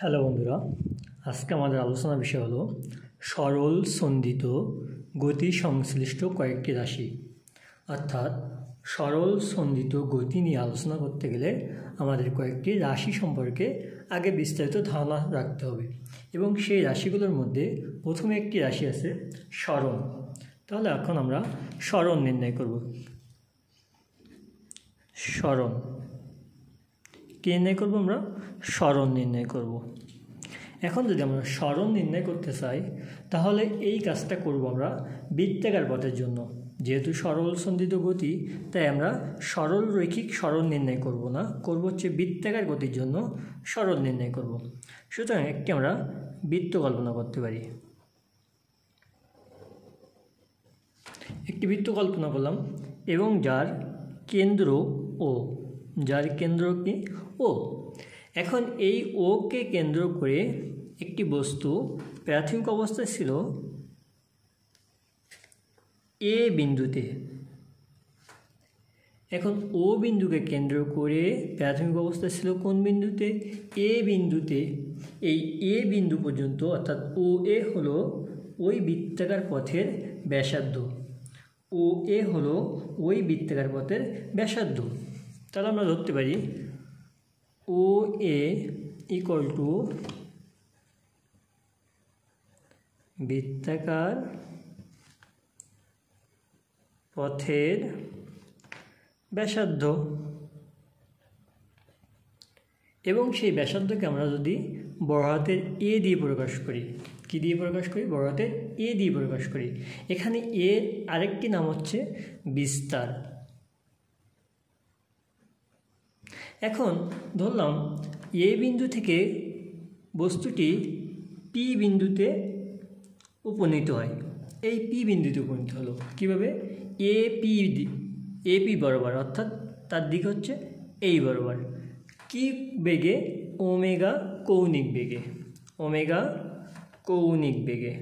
Hello বন্ধুরা, আজকে আমাদের আলোচনা বিষয় হলো সরল সন্ধিত গতি সংশ্লিষ্ট কয়েকটি রাশি। অর্থাৎ সরল সন্ধিত গতি নিয়ে আলোচনা করতে গেলে আমাদের কয়েকটি রাশি সম্পর্কে আগে বিস্তারিত ধারণা রাখতে হবে এবং সেই রাশিগুলোর মধ্যে প্রথমে একটি রাশি আছে স্মরণ। তাহলে এখন আমরা স্মরণ নির্ণয় করব। স্মরণ। কী নির্ণয় করব আমরা? স্মরণ নির্ণয় করব। এখন যদি আমরা স্মরণ নির্ণয় করতে চাই, তাহলে এই কাজটা করব আমরা বৃত্তাকার পথের জন্য। যেহেতু সরল সন্ধিত গতি, তাই আমরা সরল রৈখিক সরণ নির্ণয় করব না, করব হচ্ছে বৃত্তাকার গতির জন্য সরল নির্ণয় করব। সুতরাং একটি আমরা বৃত্ত কল্পনা করতে পারি। একটি বৃত্ত কল্পনা করলাম এবং যার কেন্দ্র ও যার কেন্দ্র কি? ও এখন এই ওকে কেন্দ্র করে একটি বস্তু প্রাথমিক অবস্থায় ছিল এ বিন্দুতে। এখন ও বিন্দুকে কেন্দ্র করে প্রাথমিক অবস্থা ছিল কোন বিন্দুতে? এ বিন্দুতে। এই এ বিন্দু পর্যন্ত, অর্থাৎ ও এ হলো ওই বৃত্তাকার পথের ব্যাসার্ধ। ও এ হলো ওই বৃত্তাকার পথের ব্যাসার্ধ। তাহলে আমরা ধরতে পারি ও এ ইকুয়াল টু বৃত্তাকার পথের ব্যাসার্ধ। এবং সেই ব্যাসার্ধকে আমরা যদি বড় হাতের এ দিয়ে প্রকাশ করি, কি দিয়ে প্রকাশ করি? বড় হাতের এ দিয়ে প্রকাশ করি। এখানে এ আরেকটি নাম হচ্ছে বিস্তার। এখন ধরলাম এ বিন্দু থেকে বস্তুটি পি বিন্দুতে উপনীত হয়। এই পি বিন্দুতে উপনীত হলো। কীভাবে? এ পি এ পি বরাবর, অর্থাৎ তার দিক হচ্ছে এই বরাবর। কি বেগে ওমেগা কৌণিক বেগে। ওমেগা কৌণিক বেগে।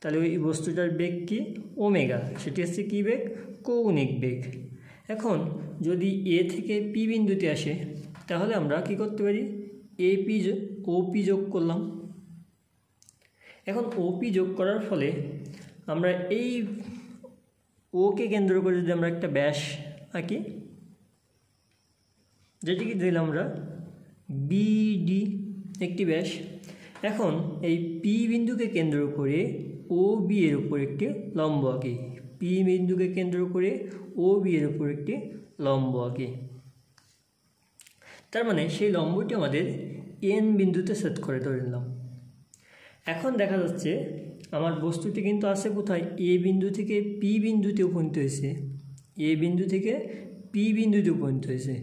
তাহলে ওই বস্তুটার বেগ কি? ওমেগা। সেটি হচ্ছে কী বেগ? কৌণিক বেগ। এখন যদি এ থেকে পি বিন্দুতে আসে, তাহলে আমরা কি করতে পারি? এ পি ওপি যোগ করলাম। এখন ওপি যোগ করার ফলে আমরা এই ওকে কেন্দ্র করে যদি আমরা একটা ব্যাস আঁকি, যেটিকে দিলাম আমরা বিডি একটি ব্যাস। এখন এই পি বিন্দুকে কেন্দ্র করে ও বি এর উপর একটি লম্ব আঁকি। পি বিন্দুকে কেন্দ্র করে ও বি এর উপর একটি লম্ব আঁকি। তার মানে সেই লম্বটি আমাদের এন বিন্দুতে সেট করে ধরে নিলাম। এখন দেখা যাচ্ছে আমার বস্তুটি কিন্তু আছে কোথায়? এ বিন্দু থেকে পি বিন্দুতে উপনীত হয়েছে। এ বিন্দু থেকে পি বিন্দুতে উপনীত হয়েছে।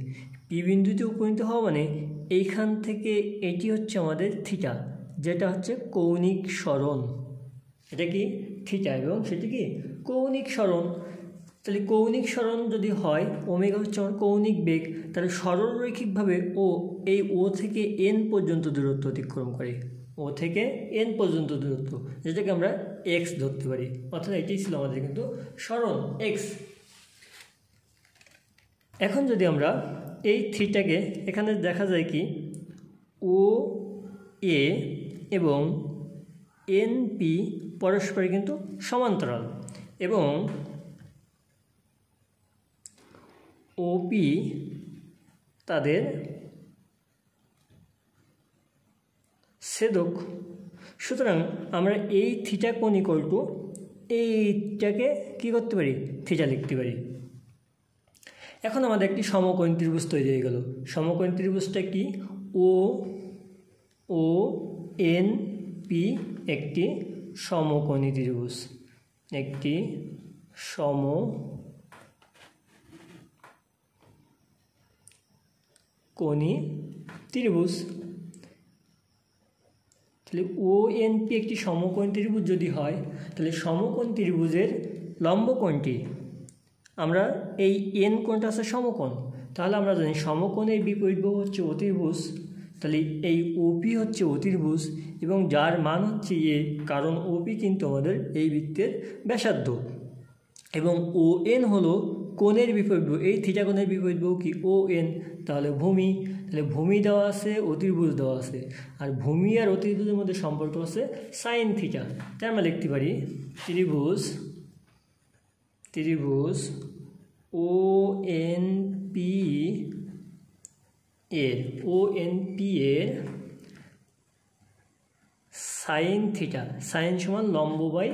পি বিন্দুতে উপনীত হওয়া মানে এইখান থেকে এটি হচ্ছে আমাদের থিটা যেটা হচ্ছে কৌণিক সরণ। এটা কি থিটা এবং সেটি কি কৌণিক সরণ, তাহলে কৌণিক সরণ যদি হয়, ওমেগা হচ্ছে আমার কৌণিক বেগ, তাহলে সরলরৈখিকভাবে ও এই ও থেকে এন পর্যন্ত দূরত্ব অতিক্রম করে। ও থেকে এন পর্যন্ত দূরত্ব, যেটাকে আমরা এক্স ধরতে পারি। অর্থাৎ এটাই ছিল আমাদের কিন্তু সরণ, এক্স। এখন যদি আমরা এই থ্রিটাকে এখানে দেখা যায় কি, ও, এ এবং এন পি পরস্পরে কিন্তু সমান্তরাল। এবং ওপি তাদের সেদক। সুতরাং আমরা এই থিটা কোন ইকল টু এইটাকে কী করতে পারি? থিটা লিখতে পারি। এখন আমাদের একটি সমকোণ ত্রিভুজ তৈরি হয়ে গেল। সমকোণ ত্রিভুজটা কি? ও ও এন পি একটি সমকোণী ত্রিভুজ। একটি সম কোণী ত্রিভুজ। তাহলে ও এন পি একটি সমকোণ ত্রিভুজ যদি হয়, তাহলে সমকোণ ত্রিভুজের লম্ব কোণটি, আমরা এই এন কোণটা আছে সমকোণ। তাহলে আমরা জানি সমকোণের বিপরীত হচ্ছে অতির্ভুজ তাহলে এই ওপি হচ্ছে অতির্ভুজ এবং যার মান হচ্ছে এ কারণ ওপি কিন্তু আমাদের এই বৃত্তের ব্যাসার্ধ। এবং ও এন হলো কোণের বিপরীত এই থিটা কোণের বিপরীত কি ও এন তাহলে ভূমি। তাহলে ভূমি দেওয়া আছে অতির্ভুজ দেওয়া আছে। আর ভূমি আর অতির্ভুজের মধ্যে সম্পর্ক আছে সাইন থিটা তাই আমরা লিখতে পারি ত্রিভুজ ত্রিভুজ ও এন পি এর ও এন পি এর সাইন থিটা সাইন সমান লম্ব বাই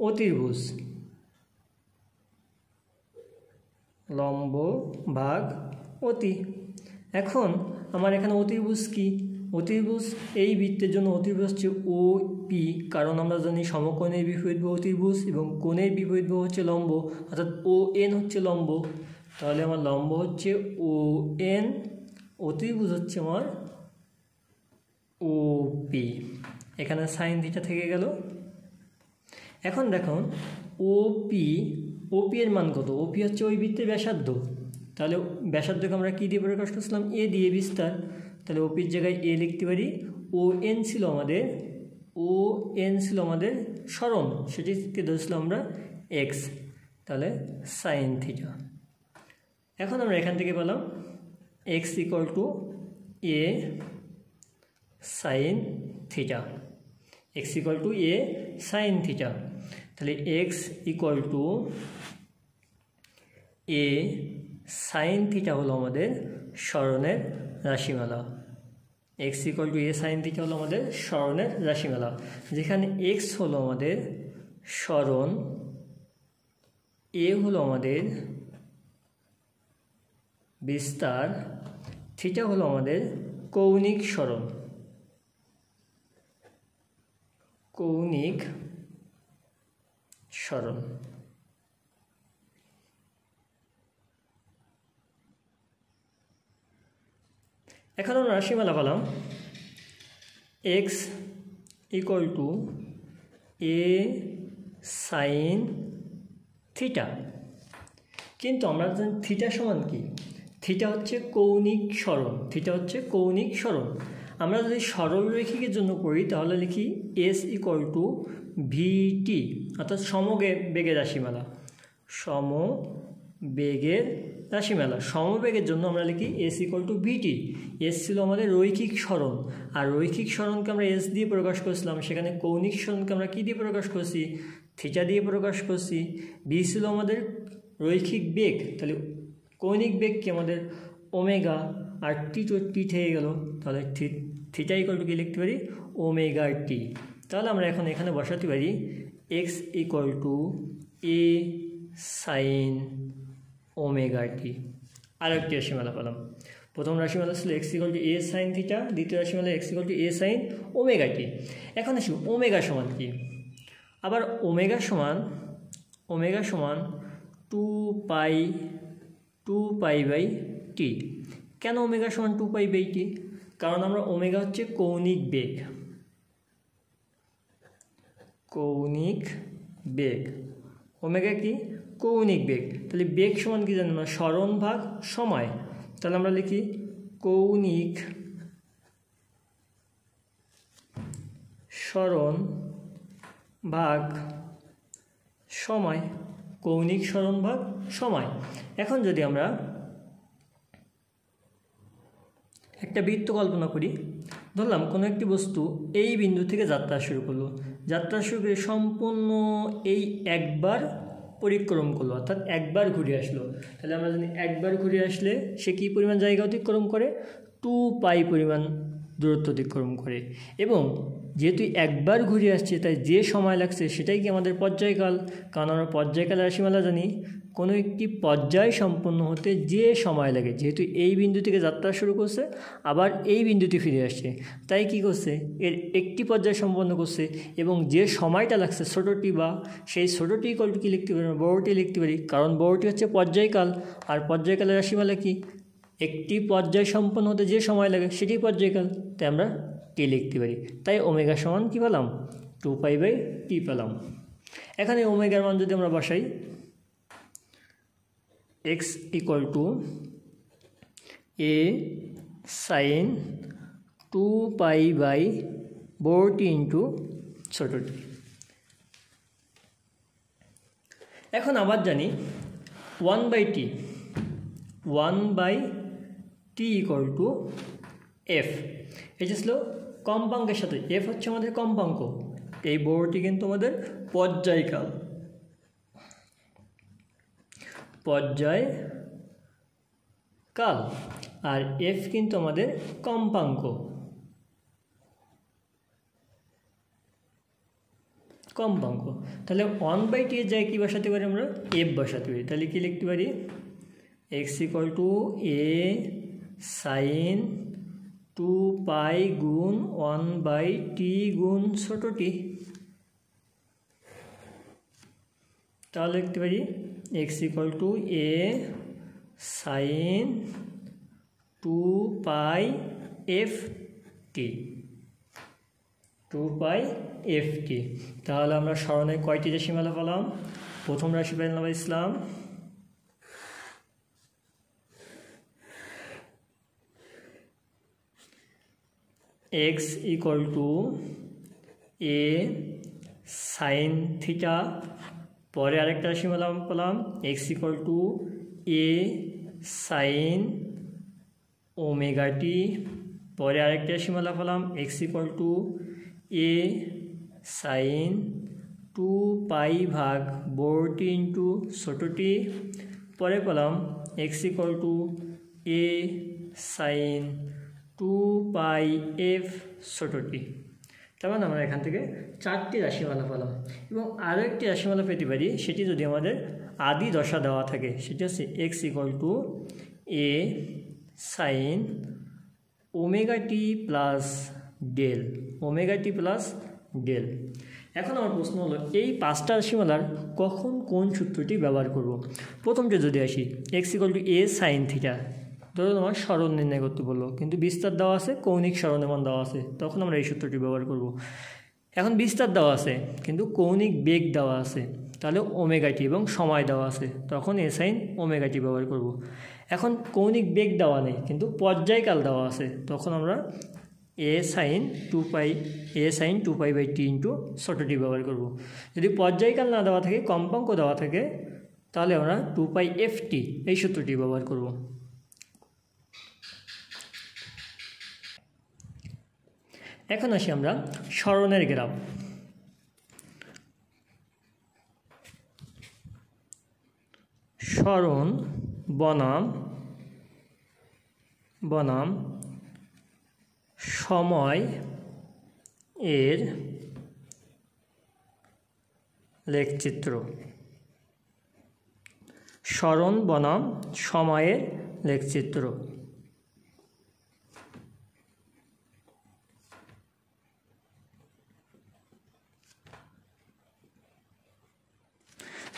অতির্ভুজ লম্ব ভাগ অতি। এখন আমার এখানে অতির্ভুজ কি? অতির্ভুজ এই বৃত্তের জন্য অতির্ভুজ হচ্ছে ও পি কারণ আমরা জানি সমকোণের বিপরীত বাহু অতির্ভুজ এবং কোণের বিপরীত বাহু হচ্ছে লম্ব, অর্থাৎ ও এন হচ্ছে লম্ব। তাহলে আমার লম্ব হচ্ছে ও এন অতির্ভুজ হচ্ছে আমার ও পি এখানে সাইন থিটা থেকে গেল। এখন দেখুন ও ওপি ওপি এর মান কত? ওপি হচ্ছে ওই বৃত্তের ব্যাসার্ধ। তাহলে ব্যাসার্ধকে আমরা কী দিয়ে প্রকাশ করছিলাম? এ দিয়ে বিস্তার। তাহলে ওপির জায়গায় এ লিখতে পারি। ও এন ছিল আমাদের ও এন ছিল আমাদের স্মরণ সেটিকে ধরেছিলাম আমরা এক্স তাহলে সাইন থিটা এখন আমরা এখান থেকে পেলাম x equal to a sine theta x equal to a sine theta তাহলে x equal to a sine theta হলো আমাদের স্মরণের রাশিমালা। X equal to a sine theta হলো আমাদের স্মরণের রাশিমালা। যেখানে এক্স হলো আমাদের স্মরণ এ হলো আমাদের বিস্তার, থিটা হলো আমাদের কৌণিক স্মরণ কৌণিক স্মরণ এখন আমরা রাশিমালা পেলাম। X equal to a sine theta কিন্তু আমরা জানি থিটা সমান কি? থিটা হচ্ছে কৌণিক স্মরণ থিটা হচ্ছে কৌণিক স্মরণ আমরা যদি সরল রেখিকের জন্য করি, তাহলে লিখি এস ইকুয়াল টু ভিটি অর্থাৎ সমগে বেগের রাশিমালা। সম বেগের রাশিমালা। সমবেগের জন্য আমরা লিখি s equal to v t s ছিল আমাদের রৈখিক স্মরণ আর রৈখিক স্মরণকে আমরা এস দিয়ে প্রকাশ করেছিলাম। সেখানে কৌণিক স্মরণকে আমরা কী দিয়ে প্রকাশ করছি? থিটা দিয়ে প্রকাশ করছি। বি ছিল আমাদের রৈখিক বেগ। তাহলে কৌণিক বেগকে আমাদের ওমেগা আর টি টি থেকে গেল? তাহলে থিটা ইকুয়াল টু কি লিখতে পারি? ওমেগা টি তাহলে আমরা এখন এখানে বসাতে পারি x equal to a sine omega t আর একটি রাশিমালা পেলাম। প্রথম রাশিমালা ছিল x equal to a sine theta দ্বিতীয় রাশিমালা x equal to a sine omega t এখন আসি ওমেগা সমান কি? আবার ওমেগা সমান ওমেগা সমান two pi two pi by t কেন ওমেগা সমান টু পাই বাই টি কারণ আমরা ওমেগা হচ্ছে কৌণিক বেগ। কৌণিক বেগ। ওমেগা কি? কৌণিক বেগ। তাহলে বেগ সমান কি জানি আমরা স্মরণ ভাগ সময়। তাহলে আমরা লিখি কৌণিক স্মরণ ভাগ সময়। কৌণিক স্মরণ ভাগ সময়। এখন যদি আমরা একটা বৃত্ত কল্পনা করি, ধরলাম কোনো একটি বস্তু এই বিন্দু থেকে যাত্রা শুরু করল। যাত্রা শুরু করে সম্পূর্ণ এই একবার পরিক্রম করল, অর্থাৎ একবার ঘুরে আসলো। তাহলে আমরা জানি একবার ঘুরে আসলে সে কী পরিমাণ জায়গা অতিক্রম করে? টু পাই পরিমাণ দূরত্ব অতিক্রম করে। এবং যেহেতু একবার ঘুরে আসছে, তাই যে সময় লাগছে সেটাই কি আমাদের পর্যায়কাল? কারণ আমরা পর্যায়কাল রাশিমালা জানি, কোনো একটি পর্যায় সম্পন্ন হতে যে সময় লাগে, যেহেতু এই বিন্দু থেকে যাত্রা শুরু করছে, আবার এই বিন্দুতে ফিরে আসছে। তাই কি করছে? এর একটি পর্যায় সম্পন্ন করছে এবং যে সময়টা লাগছে ছোটোটি বা সেই ছোটোটি কলটি লিখতে পারি? বড়টি লিখতে পারি। কারণ বড়টি হচ্ছে পর্যায়কাল, আর পর্যায়কালের রাশিমালা কি? একটি পর্যায় সম্পন্ন হতে যে সময় লাগে সেটি পর্যায়কাল, তাই আমরা টি লিখতে পারি? তাই ওমেগা সমান কী পেলাম? টু পাই বাই টি পেলাম। এখানে ওমেগার মান যদি আমরা বসাই x equal to a sine two pi by বড়টি ইন্টু ছোটোটি এখন আবার জানি one by t one by t equal to f এটা ছিল কম্পাঙ্কের সাথে এফ হচ্ছে আমাদের কম্পাঙ্ক। এই বড়টি কিন্তু আমাদের পর্যায়কাল। পর্যায় কাল আর এফ কিন্তু আমাদের কম্পাঙ্ক। কম্পাঙ্ক। তাহলে ওয়ান বাই টি এর জায়গায় কী বসাতে পারি আমরা? এফ বসাতে পারি। তাহলে কী লিখতে পারি? X equal to a sine two pi গুণ ওয়ান বাই টি গুণ ছোটো টি তাহলে লিখতে পারি x equal to a sine two pi f t. Two pi f t. তাহলে আমরা স্মরণে কয়টি রাশিমালা পেলাম? প্রথম রাশি পেলাম ইসলাম। X equal to a sine theta. পরে আরেকটা রাশিমালা পেলাম। X equal to a sine omega t. পরে আরেকটা রাশিমালা পেলাম। X equal to a sine two pi ভাগ বড়টি ইন্টু ছোটোটি পরে পেলাম x equal to a sine two pi f ছোটোটি তার মানে আমরা এখান থেকে চারটি রাশিমালা পেলাম। এবং আরও একটি রাশিমালা পেতে পারি, সেটি যদি আমাদের আদি দশা দেওয়া থাকে, সেটি হচ্ছে x equal to a sine omega t plus del omega t plus del এখন আমার প্রশ্ন হলো, এই পাঁচটা রাশিমালার কখন কোন সূত্রটি ব্যবহার করব? প্রথমটা যদি আসি x equal to a sine theta ধরো তোমার স্মরণ নির্ণয় করতে বলল, কিন্তু বিস্তার দেওয়া আছে, কৌণিক স্মরণের মান দেওয়া আছে, তখন আমরা এই সূত্রটি ব্যবহার করব। এখন বিস্তার দেওয়া আছে, কিন্তু কৌণিক বেগ দেওয়া আছে, তাহলে ওমেগাটি এবং সময় দেওয়া আছে, তখন এ সাইন ওমেগাটি ব্যবহার করব। এখন কৌণিক বেগ দেওয়া নেই, কিন্তু পর্যায়কাল দেওয়া আছে, তখন আমরা a sine two pi, a sine two pi by t into ছোটোটি ব্যবহার করব। যদি পর্যায়কাল না দেওয়া থাকে, কম্পাঙ্ক দেওয়া থাকে, তাহলে আমরা টু পাই এফ টি, এই সূত্রটি ব্যবহার করব। এখন আসি আমরা স্মরণের গ্রাফ স্মরণ, বনাম বনাম, সময় এর লেখচিত্র। স্মরণ, বনাম, সময়ের লেখচিত্র।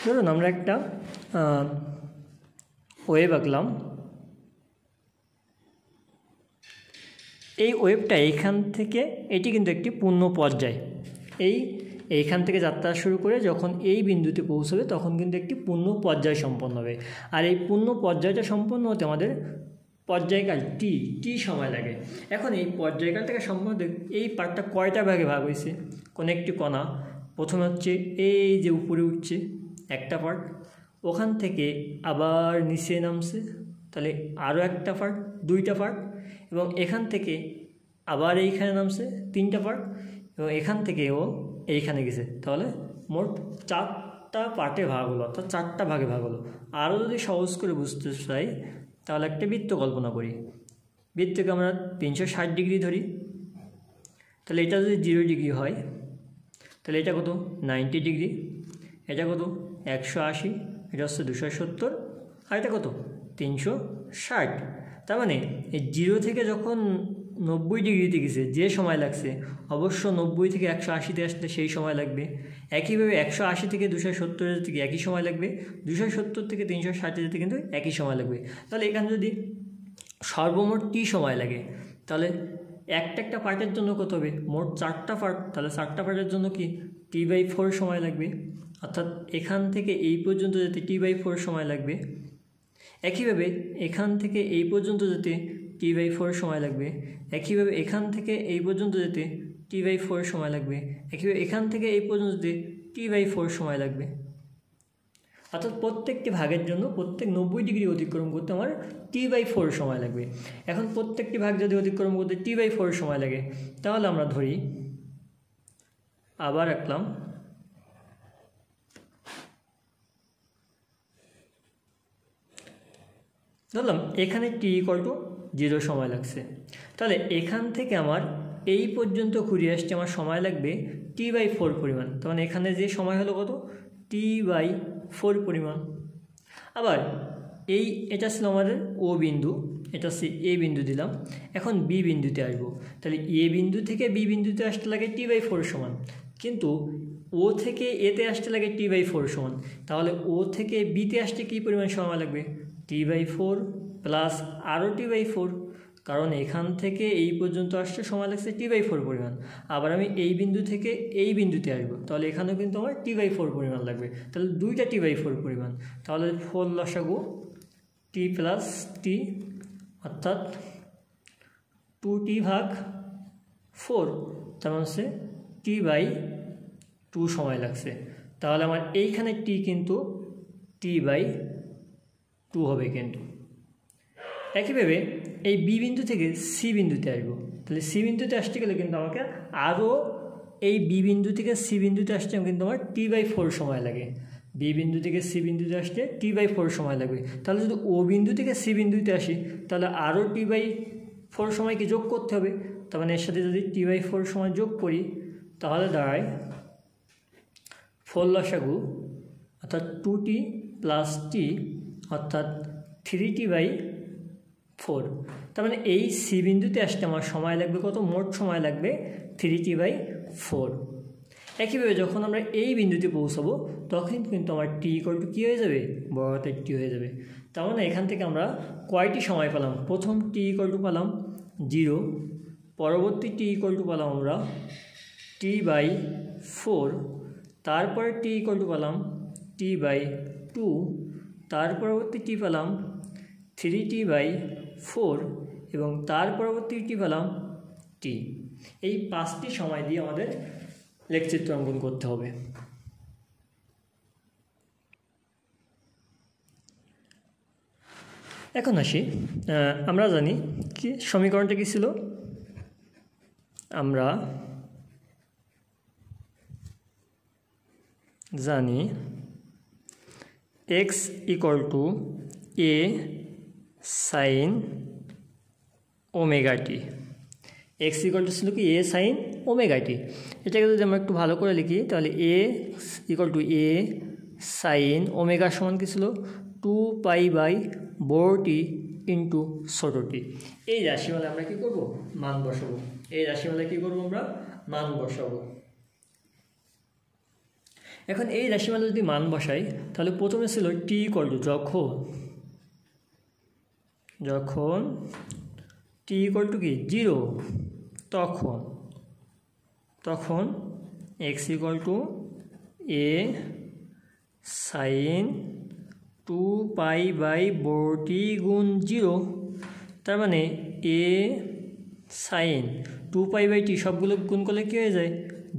ধরুন আমরা একটা ওয়েব আঁকলাম। এই ওয়েবটা এইখান থেকে, এটি কিন্তু একটি পূর্ণ পর্যায়। এই, এইখান থেকে যাত্রা শুরু করে যখন এই বিন্দুতে পৌঁছবে, তখন কিন্তু একটি পূর্ণ পর্যায় সম্পন্ন হবে। আর এই পূর্ণ পর্যায়টা সম্পন্ন হতে আমাদের পর্যায়কাল টি টি সময় লাগে। এখন এই পর্যায়কাল থেকে সম্পন্ন, এই পার্টটা কয়টা ভাগে ভাগ হয়েছে? কোনো একটি কণা। প্রথমে হচ্ছে এই যে উপরে উঠছে একটা পার্ট ওখান থেকে আবার নিচে নামছে, তাহলে আরও একটা পার্ট দুইটা পার্ট এবং এখান থেকে আবার এইখানে নামছে, তিনটা পার্ট এবং এখান থেকে ও এইখানে গেছে। তাহলে মোট চারটা পার্টে ভাগ হলো, অর্থাৎ চারটা ভাগে ভাগ হলো। আরও যদি সহজ করে বুঝতে চাই, তাহলে একটা বৃত্ত কল্পনা করি। বৃত্তকে আমরা তিনশো ষাট ডিগ্রি ধরি। তাহলে এটা যদি জিরো ডিগ্রি হয়, তাহলে এটা কত? Ninety degree. এটা কত? একশো আশি, এটা হচ্ছে দুশো সত্তর, আর এটা কত? তিনশো ষাট। তার মানে এই জিরো থেকে যখন নব্বই ডিগ্রিতে গেছে, যে সময় লাগছে, অবশ্য নব্বই থেকে একশো আশিতে আসতে সেই সময় লাগবে। একইভাবে একশো আশি থেকে দুশো সত্তর থেকে একই সময় লাগবে, দুশো সত্তর থেকে তিনশো ষাটে যেতে কিন্তু একই সময় লাগবে। তাহলে এখানে যদি সর্বমোট টি সময় লাগে, তাহলে একটা একটা পার্টের জন্য কত হবে? মোট চারটা পার্ট তাহলে চারটা পার্টের জন্য কি? টি বাই ফোর সময় লাগবে। অর্থাৎ এখান থেকে এই পর্যন্ত যেতে টি বাই ফোর সময় লাগবে, একইভাবে এখান থেকে এই পর্যন্ত যেতে টি বাই ফোর সময় লাগবে, একইভাবে এখান থেকে এই পর্যন্ত যেতে টি বাই ফোর সময় লাগবে, একইভাবে এখান থেকে এই পর্যন্ত যেতে টি বাই ফোর সময় লাগবে। অর্থাৎ প্রত্যেকটি ভাগের জন্য প্রত্যেক নব্বই ডিগ্রি অতিক্রম করতে আমার টি বাই ফোর সময় লাগবে। এখন প্রত্যেকটি ভাগ যদি অতিক্রম করতে টি বাই ফোর সময় লাগে, তাহলে আমরা ধরি, আবার রাখলাম ধরলাম এখানে টি ইকল টু জিরো সময় লাগছে। তাহলে এখান থেকে আমার এই পর্যন্ত ঘুরিয়ে আসতে আমার সময় লাগবে টি বাই ফোর পরিমাণ। তখন এখানে যে সময় হলো কত? টি বাই ফোর পরিমাণ। আবার এই এটা ছিল আমাদের ও বিন্দু, এটা সে এ বিন্দু দিলাম। এখন বি বিন্দুতে আসব। তাহলে এ বিন্দু থেকে বি বিন্দুতে আসতে লাগে টি বাই ফোর সমান। কিন্তু ও থেকে এতে আসতে লাগে টি বাই ফোর সমান। তাহলে ও থেকে বিতে আসতে কী পরিমাণ সময় লাগবে? টি বাই ফোর প্লাস আরও টি বাই ফোর কারণ এখান থেকে এই পর্যন্ত আসতে সময় লাগছে টি বাই ফোর পরিমাণ। আবার আমি এই বিন্দু থেকে এই বিন্দুতে আসব, তাহলে এখানেও কিন্তু আমার টি বাই ফোর পরিমাণ লাগবে। তাহলে দুইটা টি বাই ফোর পরিমাণ, তাহলে ফোর লসাগু টি প্লাস টি অর্থাৎ টু টি ভাগ ফোর তার মানে হচ্ছে টি বাই টু সময় লাগছে। তাহলে আমার এইখানে টি কিন্তু টি বাই টু হবে কিন্তু একইভাবে এই বি বিন্দু থেকে সি বিন্দুতে আসব। তাহলে সি বিন্দুতে আসতে গেলে কিন্তু আমাকে আরও এই বি বিন্দু থেকে সি বিন্দুতে আসতে কিন্তু আমার টি বাই ফোর সময় লাগে। বি বিন্দু থেকে সি বিন্দুতে আসতে টি বাই ফোর সময় লাগবে। তাহলে যদি ও বিন্দু থেকে সি বিন্দুতে আসি, তাহলে আরও টি বাই ফোর সময়কে যোগ করতে হবে? তার মানে এর সাথে যদি টি বাই ফোর সময় যোগ করি, তাহলে দাঁড়ায় ফোর লসাগু অর্থাৎ টু টি প্লাস টি অর্থাৎ থ্রি টি বাই ফোর তার মানে এই সি বিন্দুতে আসতে আমার সময় লাগবে কত? মোট সময় লাগবে থ্রি টি বাই ফোর একইভাবে যখন আমরা এই বিন্দুতে পৌঁছাবো, তখন কিন্তু আমার টি ইকল টু কী হয়ে যাবে? বড় টি হয়ে যাবে। তার মানে এখান থেকে আমরা কয়টি সময় পেলাম? প্রথম টি ইকল টু পেলাম জিরো পরবর্তী টি ইকল টু পেলাম আমরা টি বাই ফোর তারপরে টি ইকল টু পেলাম টি বাই টু তার পরবর্তী টি পেলাম থ্রি টি বাই ফোর এবং তার পরবর্তী টি পেলাম টি এই পাঁচটি সময় দিয়ে আমাদের লেখচিত্র অঙ্কন করতে হবে। এখন আসি। আমরা জানি কি সমীকরণটা কী ছিল? আমরা জানি x equal to a sine omega t x equal to ছিল কি এ সাইন এটাকে যদি আমরা একটু ভালো করে লিখি, তাহলে a equal to a sine omega সমান কি ছিল? Two pi by t into t এই রাশিমালায় আমরা কী করব? মান বসাবো। এই রাশিমালায় কী করব আমরা? মান বসাবো। এখন এই রাশিমালা যদি মান বসাই, তাহলে প্রথমে ছিল টি ইকুয়াল টু যখন যখন টি ইকুয়াল টু কি? জিরো তখন তখন x equal to a sine two pi by বড়টি গুণ জিরো তার মানে a sine two pi by t সবগুলো গুণ করলে কী হয়ে যায়?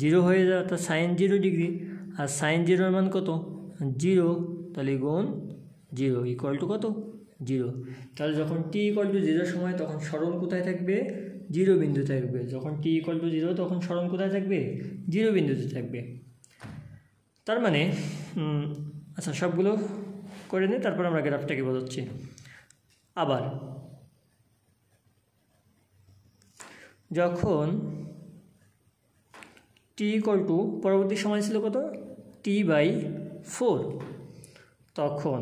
জিরো হয়ে যায়, অর্থাৎ সাইন জিরো ডিগ্রি আর সাইন জিরোর মান কত? জিরো তাহলে গুণ জিরো ইকুয়াল টু কত? জিরো তাহলে যখন টি ইকুয়াল টু জিরোর সময়, তখন স্মরণ কোথায় থাকবে? জিরো বিন্দু থাকবে। যখন টি ইকুয়াল টু জিরো তখন স্মরণ কোথায় থাকবে? জিরো বিন্দুতে থাকবে। তার মানে আচ্ছা সবগুলো করে নিই তারপর আমরা গ্রাফটাকে বোঝাচ্ছি আবার, যখন টি ইকল টু পরবর্তী সময় ছিল কত? টি বাই ফোর তখন